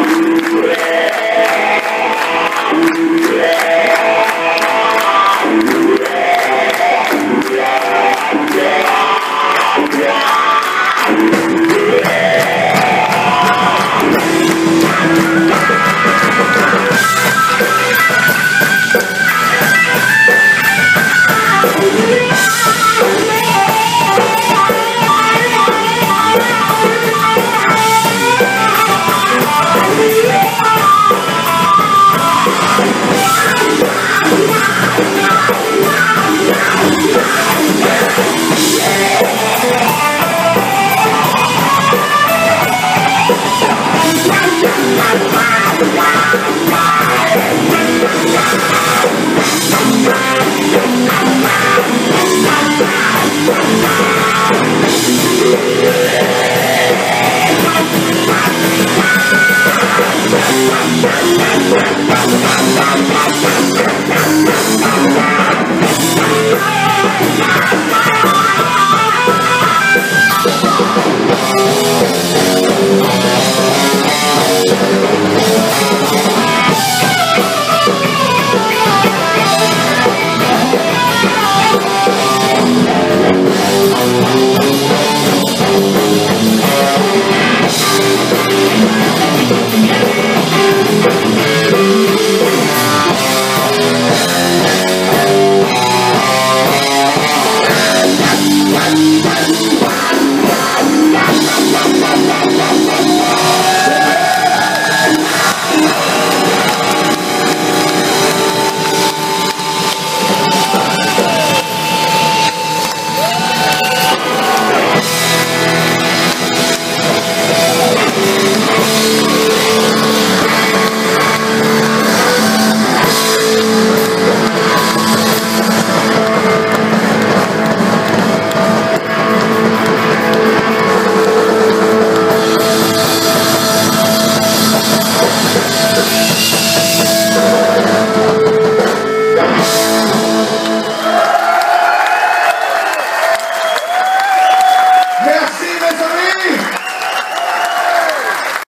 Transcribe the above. yeah. Bye.